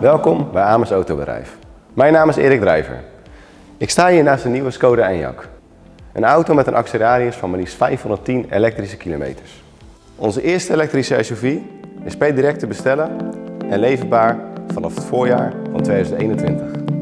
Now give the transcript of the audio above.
Welkom bij Amers Autobedrijf. Mijn naam is Erik Drijver. Ik sta hier naast de nieuwe Skoda Enyaq. Een auto met een actieradius van maar liefst 510 elektrische kilometers. Onze eerste elektrische SUV is per direct te bestellen en leverbaar vanaf het voorjaar van 2021.